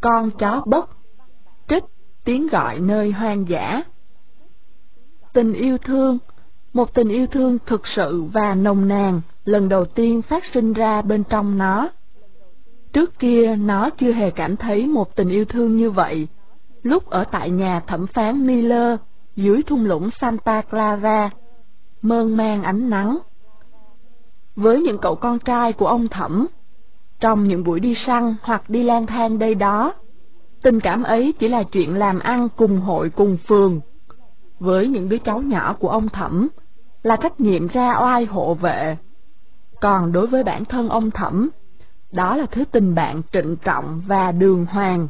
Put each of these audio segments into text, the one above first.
con chó bất, trích tiếng gọi nơi hoang dã. Tình yêu thương, một tình yêu thương thực sự và nồng nàn lần đầu tiên phát sinh ra bên trong nó. Trước kia nó chưa hề cảm thấy một tình yêu thương như vậy, lúc ở tại nhà thẩm phán Miller dưới thung lũng Santa Clara, mơn man ánh nắng. Với những cậu con trai của ông thẩm, trong những buổi đi săn hoặc đi lang thang đây đó, tình cảm ấy chỉ là chuyện làm ăn cùng hội cùng phường. Với những đứa cháu nhỏ của ông thẩm, là trách nhiệm ra oai hộ vệ. Còn đối với bản thân ông thẩm, đó là thứ tình bạn trịnh trọng và đường hoàng.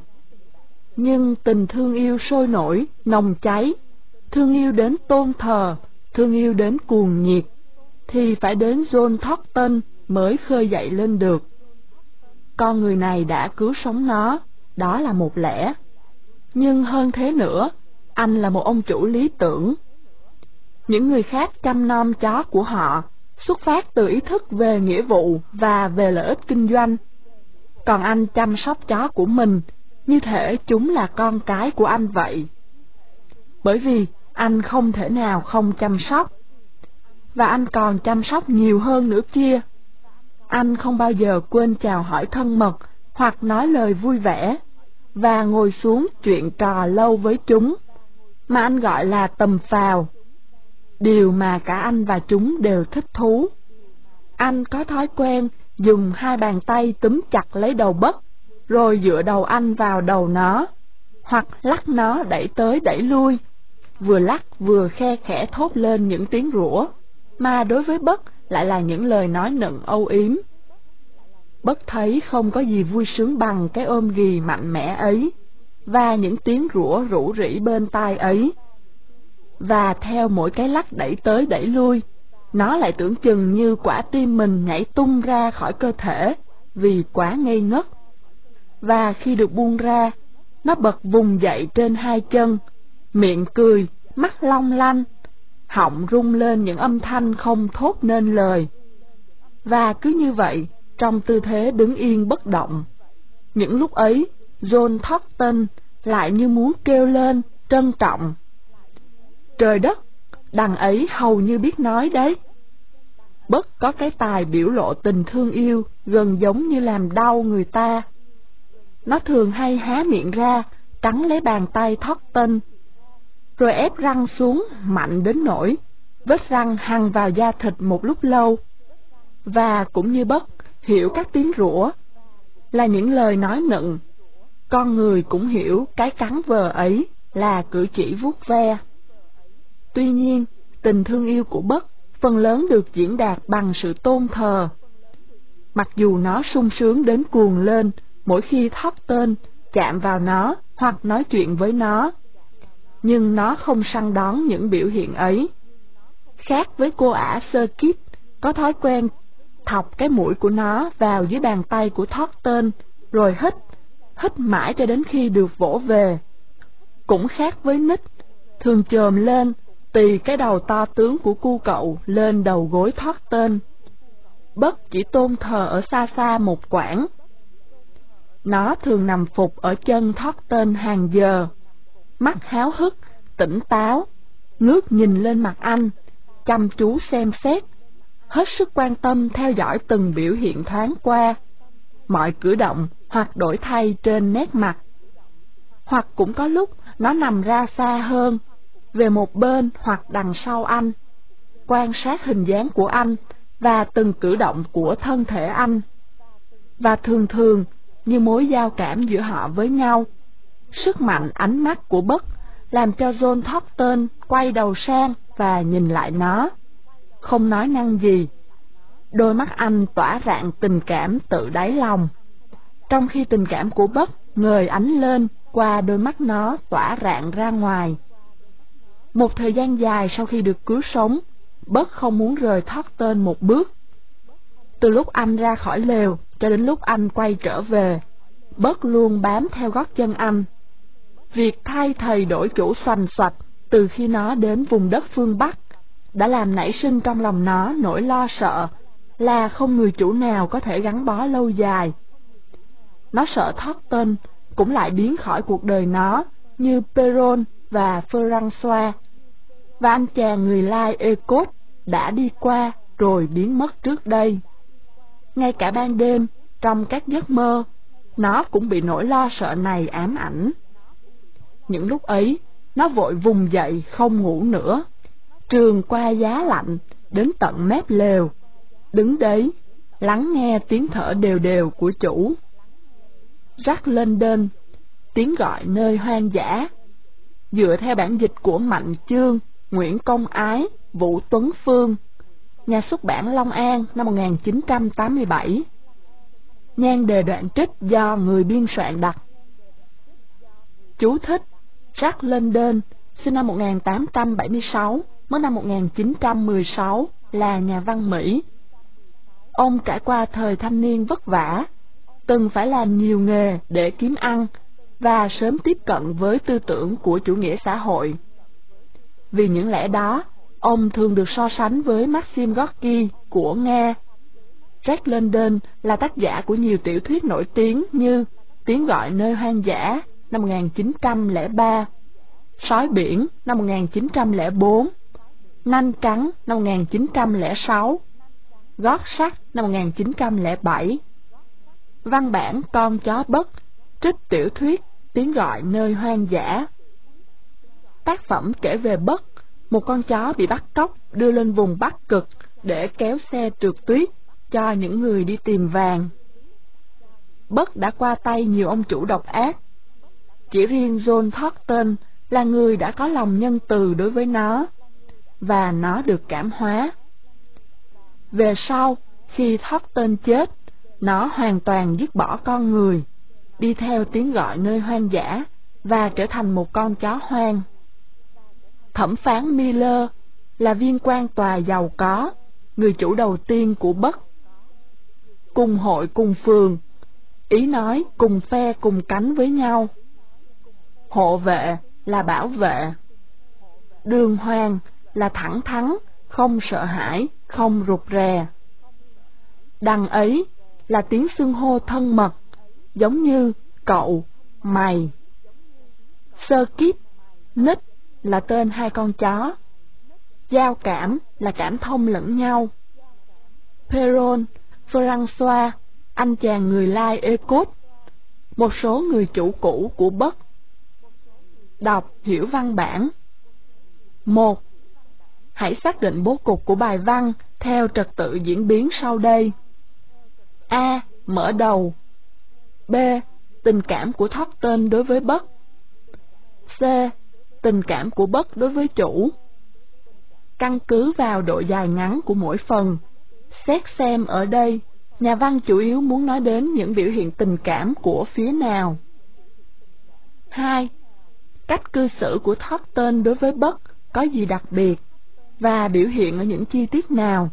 Nhưng tình thương yêu sôi nổi, nồng cháy, thương yêu đến tôn thờ, thương yêu đến cuồng nhiệt, thì phải đến John Thornton mới khơi dậy lên được. Con người này đã cứu sống nó, đó là một lẽ. Nhưng hơn thế nữa, anh là một ông chủ lý tưởng. Những người khác chăm nom chó của họ xuất phát từ ý thức về nghĩa vụ và về lợi ích kinh doanh. Còn anh chăm sóc chó của mình như thể chúng là con cái của anh vậy. Bởi vì anh không thể nào không chăm sóc. Và anh còn chăm sóc nhiều hơn nữa kia. Anh không bao giờ quên chào hỏi thân mật hoặc nói lời vui vẻ và ngồi xuống chuyện trò lâu với chúng, mà anh gọi là tầm phào. Điều mà cả anh và chúng đều thích thú. Anh có thói quen dùng hai bàn tay túm chặt lấy đầu bất, rồi dựa đầu anh vào đầu nó, hoặc lắc nó đẩy tới đẩy lui, vừa lắc vừa khe khẽ thốt lên những tiếng rủa, mà đối với bất lại là những lời nói nựng âu yếm. Bất thấy không có gì vui sướng bằng cái ôm ghì mạnh mẽ ấy, và những tiếng rủa rủ rỉ bên tai ấy. Và theo mỗi cái lắc đẩy tới đẩy lui, nó lại tưởng chừng như quả tim mình nhảy tung ra khỏi cơ thể vì quá ngây ngất. Và khi được buông ra, nó bật vùng dậy trên hai chân, miệng cười, mắt long lanh, họng rung lên những âm thanh không thốt nên lời. Và cứ như vậy, trong tư thế đứng yên bất động. Những lúc ấy, John Thornton lại như muốn kêu lên, trân trọng. Trời đất, đằng ấy hầu như biết nói đấy. Bất có cái tài biểu lộ tình thương yêu, gần giống như làm đau người ta. Nó thường hay há miệng ra, cắn lấy bàn tay Thornton, rồi ép răng xuống mạnh đến nỗi vết răng hằn vào da thịt một lúc lâu. Và cũng như bất, hiểu các tiếng rủa là những lời nói nựng. Con người cũng hiểu cái cắn vờ ấy là cử chỉ vuốt ve. Tuy nhiên tình thương yêu của bất phần lớn được diễn đạt bằng sự tôn thờ. Mặc dù nó sung sướng đến cuồng lên mỗi khi thóc tên chạm vào nó hoặc nói chuyện với nó nhưng nó không săn đón những biểu hiện ấy khác với cô ả sơ kít có thói quen thọc cái mũi của nó vào dưới bàn tay của thoát tên, rồi hít, hít mãi cho đến khi được vỗ về. Cũng khác với nít, thường chồm lên, tì cái đầu to tướng của cu cậu lên đầu gối thoát tên. Bất chỉ tôn thờ ở xa xa một quãng. Nó thường nằm phục ở chân thoát tên hàng giờ, mắt háo hức, tỉnh táo, ngước nhìn lên mặt anh, chăm chú xem xét hết sức quan tâm theo dõi từng biểu hiện thoáng qua, mọi cử động hoặc đổi thay trên nét mặt. Hoặc cũng có lúc nó nằm ra xa hơn, về một bên hoặc đằng sau anh, quan sát hình dáng của anh và từng cử động của thân thể anh. Và thường thường, như mối giao cảm giữa họ với nhau, sức mạnh ánh mắt của bất làm cho John Thornton quay đầu sang và nhìn lại nó không nói năng gì. Đôi mắt anh tỏa rạng tình cảm tự đáy lòng, trong khi tình cảm của Bất ngời ánh lên qua đôi mắt nó tỏa rạng ra ngoài. Một thời gian dài sau khi được cứu sống, Bất không muốn rời thoát tên một bước. Từ lúc anh ra khỏi lều cho đến lúc anh quay trở về, Bất luôn bám theo gót chân anh. Việc thay thầy đổi chủ xoành xoạch từ khi nó đến vùng đất phương Bắc đã làm nảy sinh trong lòng nó nỗi lo sợ là không người chủ nào có thể gắn bó lâu dài. Nó sợ thoát tên, cũng lại biến khỏi cuộc đời nó như Peron và François. Và anh chàng người Lai Ecot đã đi qua rồi biến mất trước đây. Ngay cả ban đêm, trong các giấc mơ, nó cũng bị nỗi lo sợ này ám ảnh. Những lúc ấy, nó vội vùng dậy không ngủ nữa, trường qua giá lạnh đến tận mép lều, đứng đấy, lắng nghe tiếng thở đều đều của chủ. Rắc lên đên tiếng gọi nơi hoang dã. Dựa theo bản dịch của Mạnh Chương, Nguyễn Công Ái, Vũ Tuấn Phương, nhà xuất bản Long An năm 1987. Nhan đề đoạn trích do người biên soạn đặt. Chú thích Jack London, sinh năm 1876, mất năm 1916, là nhà văn Mỹ. Ông trải qua thời thanh niên vất vả, từng phải làm nhiều nghề để kiếm ăn và sớm tiếp cận với tư tưởng của chủ nghĩa xã hội. Vì những lẽ đó, ông thường được so sánh với Maxim Gorky của Nga. Jack London là tác giả của nhiều tiểu thuyết nổi tiếng như Tiếng gọi nơi hoang dã năm 1903, Sói biển năm 1904, Nanh trắng năm 1906, Gót sắt năm 1907. Văn bản Con chó bất, trích tiểu thuyết Tiếng gọi nơi hoang dã. Tác phẩm kể về bất, một con chó bị bắt cóc đưa lên vùng Bắc Cực để kéo xe trượt tuyết cho những người đi tìm vàng. Bất đã qua tay nhiều ông chủ độc ác. Chỉ riêng John Thornton là người đã có lòng nhân từ đối với nó, và nó được cảm hóa. Về sau, khi Thornton chết, nó hoàn toàn dứt bỏ con người, đi theo tiếng gọi nơi hoang dã và trở thành một con chó hoang. Thẩm phán Miller là viên quan tòa giàu có, người chủ đầu tiên của Bất. Cùng hội cùng phường, ý nói cùng phe cùng cánh với nhau. Hộ vệ là bảo vệ. Đường hoàng là thẳng thắn, không sợ hãi, không rụt rè. Đằng ấy là tiếng xưng hô thân mật, giống như cậu, mày. Sơ kíp, nít là tên hai con chó. Giao cảm là cảm thông lẫn nhau. Peron, Francois, anh chàng người Lai Ecot, một số người chủ cũ của Bất. Đọc hiểu văn bản. một Hãy xác định bố cục của bài văn theo trật tự diễn biến sau đây. A. Mở đầu B. Tình cảm của tên đối với Bất C tình cảm của bất đối với chủ. Căn cứ vào độ dài ngắn của mỗi phần, xét xem ở đây, nhà văn chủ yếu muốn nói đến những biểu hiện tình cảm của phía nào. 2. Cách cư xử của tên đối với bất có gì đặc biệt và biểu hiện ở những chi tiết nào?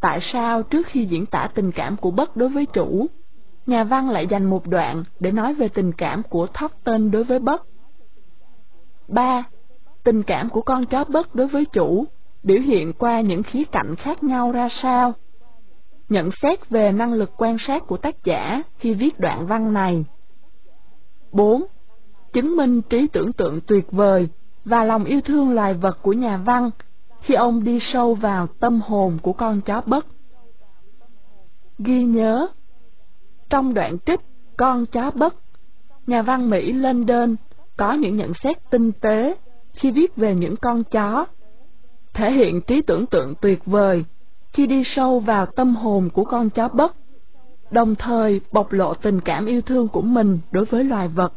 Tại sao trước khi diễn tả tình cảm của bất đối với chủ, nhà văn lại dành một đoạn để nói về tình cảm của tên đối với bất? 3. Tình cảm của con chó bất đối với chủ biểu hiện qua những khía cạnh khác nhau ra sao? Nhận xét về năng lực quan sát của tác giả khi viết đoạn văn này. 4. Chứng minh trí tưởng tượng tuyệt vời và lòng yêu thương loài vật của nhà văn khi ông đi sâu vào tâm hồn của con chó bất. Ghi nhớ Trong đoạn trích Con chó bất, nhà văn Mỹ London có những nhận xét tinh tế khi viết về những con chó, thể hiện trí tưởng tượng tuyệt vời khi đi sâu vào tâm hồn của con chó bất, đồng thời bộc lộ tình cảm yêu thương của mình đối với loài vật.